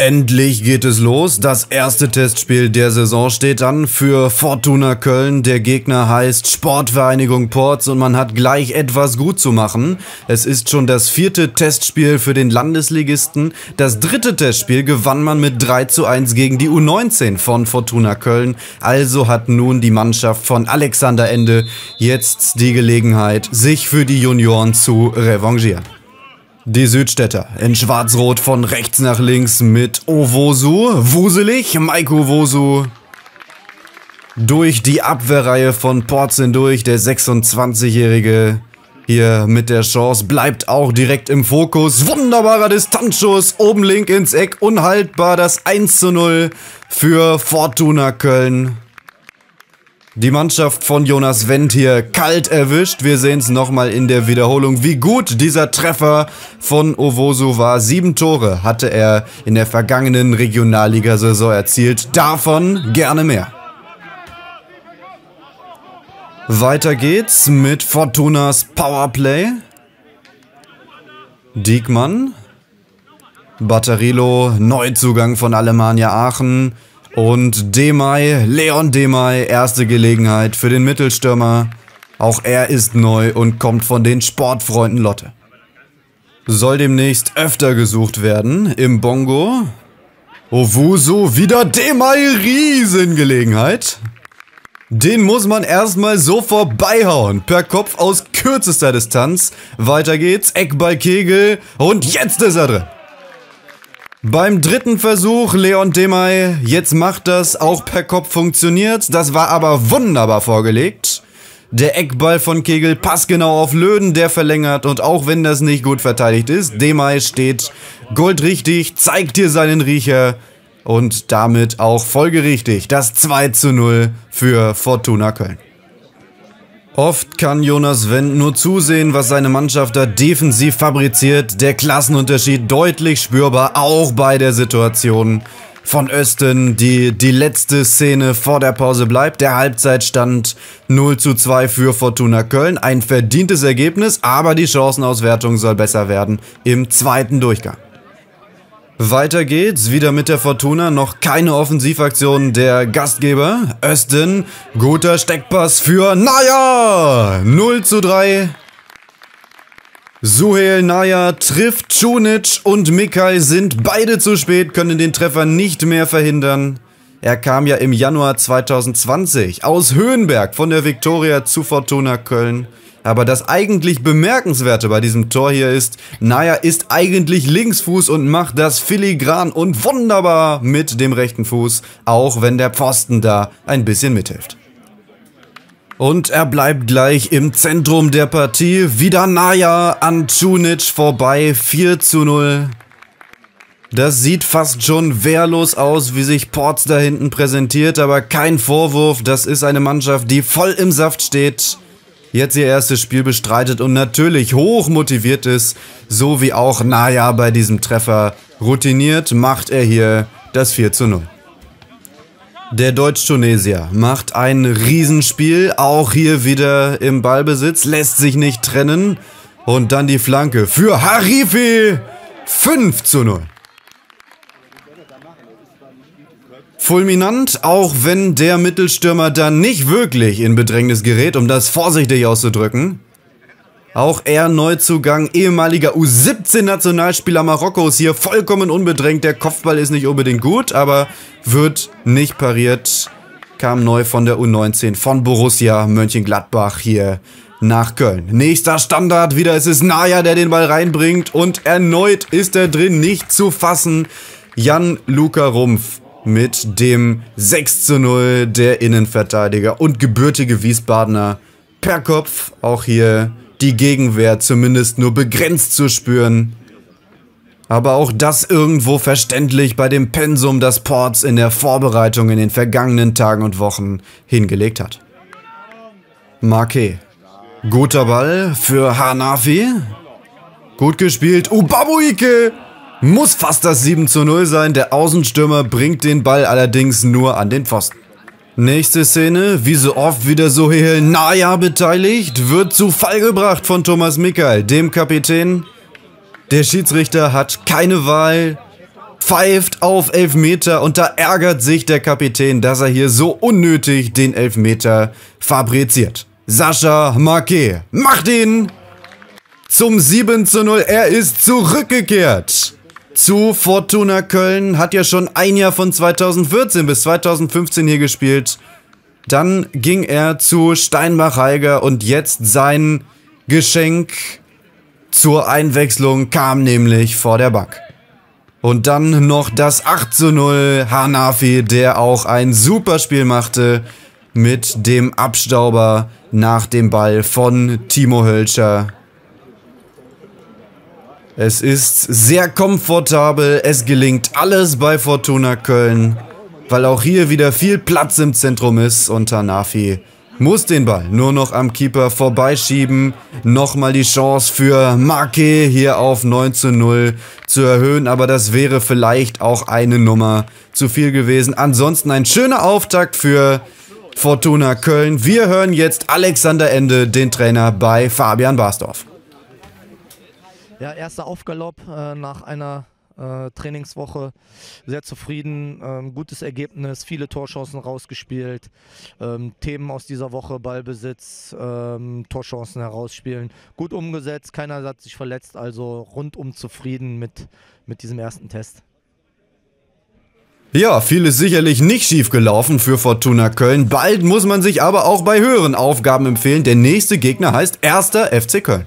Endlich geht es los. Das erste Testspiel der Saison steht an für Fortuna Köln. Der Gegner heißt Sportvereinigung Ports und man hat gleich etwas gut zu machen. Es ist schon das vierte Testspiel für den Landesligisten. Das dritte Testspiel gewann man mit 3 zu 1 gegen die U19 von Fortuna Köln. Also hat nun die Mannschaft von Alexander Ende jetzt die Gelegenheit, sich für die Junioren zu revanchieren. Die Südstädter in Schwarz-Rot von rechts nach links mit Owosu, Wuselig, Maiko Wosu. Durch die Abwehrreihe von Ports hindurch, der 26-Jährige hier mit der Chance bleibt auch direkt im Fokus. Wunderbarer Distanzschuss, oben link ins Eck, unhaltbar das 1 zu 0 für Fortuna Köln. Die Mannschaft von Jonas Wendt hier kalt erwischt. Wir sehen es nochmal in der Wiederholung, wie gut dieser Treffer von Owosu war. Sieben Tore hatte er in der vergangenen Regionalligasaison erzielt. Davon gerne mehr. Weiter geht's mit Fortunas Powerplay. Diekmann. Batterilo, Neuzugang von Alemannia Aachen. Und Demay, Leon Demay, erste Gelegenheit für den Mittelstürmer. Auch er ist neu und kommt von den Sportfreunden Lotte. Soll demnächst öfter gesucht werden im Bongo. Owusu, wieder Demay, Riesengelegenheit. Den muss man erstmal so vorbeihauen. Per Kopf aus kürzester Distanz. Weiter geht's. Eckball Kegel. Und jetzt ist er drin. Beim dritten Versuch, Leon Demay, jetzt macht das auch per Kopf funktioniert. Das war aber wunderbar vorgelegt. Der Eckball von Kegel passt genau auf Löden, der verlängert und auch wenn das nicht gut verteidigt ist, Demay steht goldrichtig, zeigt dir seinen Riecher und damit auch folgerichtig das 2 zu 0 für Fortuna Köln. Oft kann Jonas Wendt nur zusehen, was seine Mannschaft da defensiv fabriziert. Der Klassenunterschied deutlich spürbar, auch bei der Situation von Östen, die die letzte Szene vor der Pause bleibt. Der Halbzeitstand 0 zu 2 für Fortuna Köln. Ein verdientes Ergebnis, aber die Chancenauswertung soll besser werden im zweiten Durchgang. Weiter geht's, wieder mit der Fortuna, noch keine Offensivaktion der Gastgeber. Östen, guter Steckpass für Naya! 0 zu 3. Suhel Naya trifft Čunic und Mikay sind beide zu spät, können den Treffer nicht mehr verhindern. Er kam ja im Januar 2020 aus Höhenberg von der Viktoria zu Fortuna Köln. Aber das eigentlich Bemerkenswerte bei diesem Tor hier ist, Naya ist eigentlich Linksfuß und macht das filigran und wunderbar mit dem rechten Fuß, auch wenn der Pfosten da ein bisschen mithilft. Und er bleibt gleich im Zentrum der Partie. Wieder Naya an Čunic vorbei, 4 zu 0. Das sieht fast schon wehrlos aus, wie sich Ports da hinten präsentiert, aber kein Vorwurf, das ist eine Mannschaft, die voll im Saft steht jetzt ihr erstes Spiel bestreitet und natürlich hoch motiviert ist, so wie auch Naya bei diesem Treffer. Routiniert macht er hier das 4 zu 0. Der Deutsch-Tunesier macht ein Riesenspiel, auch hier wieder im Ballbesitz, lässt sich nicht trennen. Und dann die Flanke für Harifi 5 zu 0. Fulminant, auch wenn der Mittelstürmer dann nicht wirklich in Bedrängnis gerät, um das vorsichtig auszudrücken. Auch er Neuzugang, ehemaliger U17-Nationalspieler Marokkos hier vollkommen unbedrängt. Der Kopfball ist nicht unbedingt gut, aber wird nicht pariert. Kam neu von der U19 von Borussia Mönchengladbach hier nach Köln. Nächster Standard, wieder ist es Naya, der den Ball reinbringt und erneut ist er drin, nicht zu fassen. Jan Luca Rumpf mit dem 6 zu 0 der Innenverteidiger und gebürtige Wiesbadener per Kopf. Auch hier die Gegenwehr zumindest nur begrenzt zu spüren. Aber auch das irgendwo verständlich bei dem Pensum, das Ports in der Vorbereitung in den vergangenen Tagen und Wochen hingelegt hat. Marquet. Guter Ball für Hanafi. Gut gespielt. Ubabuike muss fast das 7 zu 0 sein. Der Außenstürmer bringt den Ball allerdings nur an den Pfosten. Nächste Szene, wie so oft wieder Sohel Naya beteiligt, wird zu Fall gebracht von Thomas Michael, dem Kapitän. Der Schiedsrichter hat keine Wahl. pfeift auf Elfmeter und da ärgert sich der Kapitän, dass er hier so unnötig den Elfmeter fabriziert. Sascha Marquet macht ihn zum 7 zu 0. Er ist zurückgekehrt zu Fortuna Köln, hat ja schon ein Jahr von 2014 bis 2015 hier gespielt. Dann ging er zu Steinbach-Heiger und jetzt sein Geschenk zur Einwechslung kam nämlich vor der Bank. Und dann noch das 8 zu 0 Hanafi, der auch ein super Spiel machte mit dem Abstauber nach dem Ball von Timo Hölscher. Es ist sehr komfortabel, es gelingt alles bei Fortuna Köln, weil auch hier wieder viel Platz im Zentrum ist und Hanafi muss den Ball nur noch am Keeper vorbeischieben. Nochmal die Chance für Marke hier auf 9 zu 0 zu erhöhen, aber das wäre vielleicht auch eine Nummer zu viel gewesen. Ansonsten ein schöner Auftakt für Fortuna Köln. Wir hören jetzt Alexander Ende, den Trainer bei Fabian Barsdorf. Ja, erster Aufgalopp äh, nach einer äh, Trainingswoche. Sehr zufrieden, ähm, gutes Ergebnis, viele Torchancen rausgespielt. Ähm, Themen aus dieser Woche, Ballbesitz, ähm, Torchancen herausspielen. Gut umgesetzt, keiner hat sich verletzt, also rundum zufrieden mit, mit diesem ersten Test. Ja, viel ist sicherlich nicht schief gelaufen für Fortuna Köln. Bald muss man sich aber auch bei höheren Aufgaben empfehlen. Der nächste Gegner heißt 1. FC Köln.